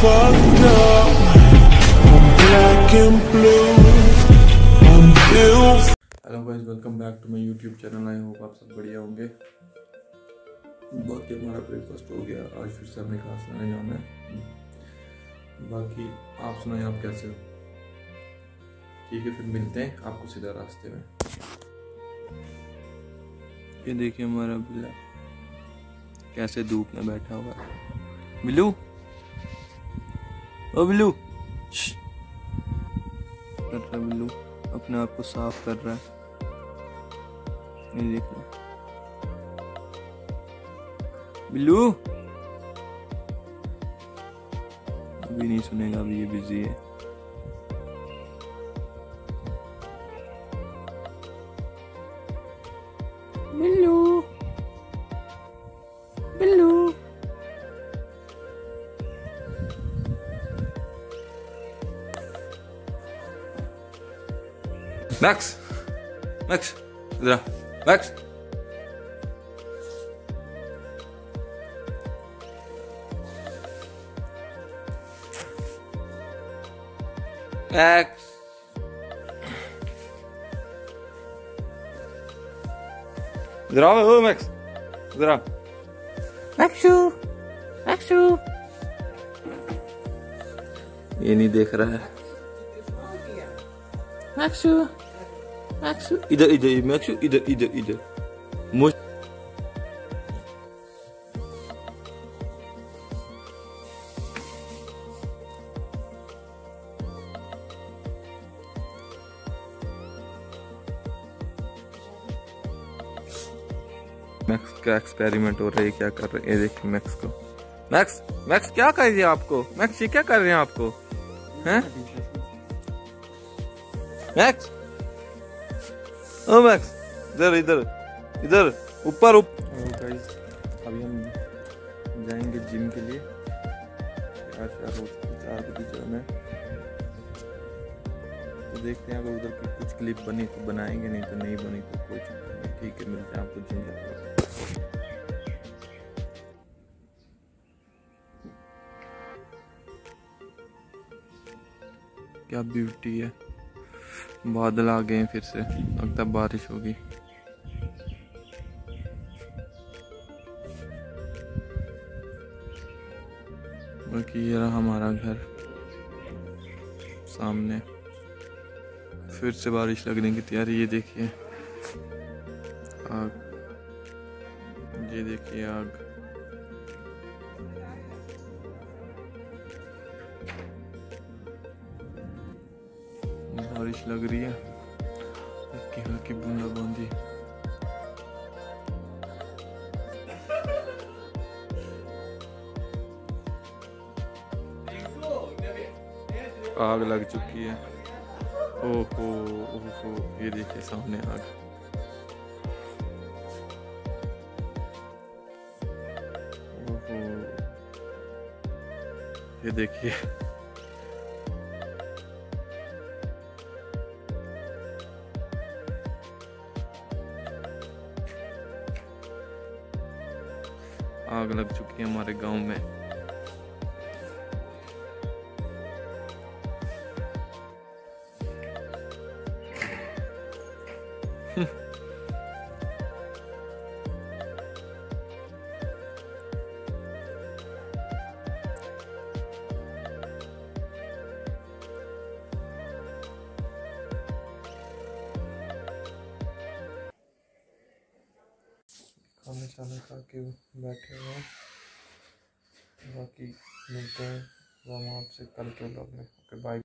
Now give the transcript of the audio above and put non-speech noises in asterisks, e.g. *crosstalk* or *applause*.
fucked up. I'm black and blue. I'm built hello guys welcome back to my YouTube channel I hope आप सब बढ़िया होंगे। बाकी हमारा ब्रेकफास्ट हो गया। आज फिर से हमने क्लास लाने जाना है। बाकी आप सुनाए आप कैसे हो? ठीक है, फिर मिलते हैं आपको सीधा रास्ते में। ये देखिए हमारा बिल्ला कैसे धूप में बैठा हुआ है। बिल्लू ओ बिल्लू कर रहा बिल्लू अपने आप को साफ़ कर रहा है। ये देख लो बिल्लू। अभी नहीं सुनेगा अभी ये बिज़ी है। बिल्लू। बिल्लू। मैक्स मैक्स इधर आ मैक्स मैक्स इधर आओ ओ मैक्स इधर आ मैक्सू मैक्सू ये नहीं देख रहा है मैक्सू मैक्सू इधर इधर मैक्सू इधर इधर इधर मुझ मैक्स का एक्सपेरिमेंट हो रहा है, क्या कर रहे हैं? देखिए मैक्स को। मैक्स मैक्स क्या कर रही है आपको? मैक्स ये क्या कर रहे हैं आपको? हैं? मैक्स मैक्स इधर इधर इधर, ऊपर ऊपर अभी हम जाएँगे जिम के लिए। चार बजे तो देखते हैं अगर उधर की कुछ क्लिप बनी तो बनाएँगे, नहीं तो नहीं बनी तो कोई ठीक है, मिलते हैं आपको जिम जाकर क्या ब्यूटी है। बादल आ गए हैं फिर से। लगता बारिश होगी। बाकी ये रहा हमारा घर। सामने। फिर से बारिश लगने की तैयारी, ये देखिए। आग। ये देखिए आग। बारिश लग रही है। हल्की हल्की बूंदा बूंदी। आग लग चुकी है। ओहो ओहो, ये देखिए सामने आग। ओहो। ये देखिए। आग लग चुकी है हमारे गाँव में। खाना *laughs* शाना खा के बैठे हुए बाकी मिलते हैं। हम आपसे कल के ब्लॉग में। Okay bye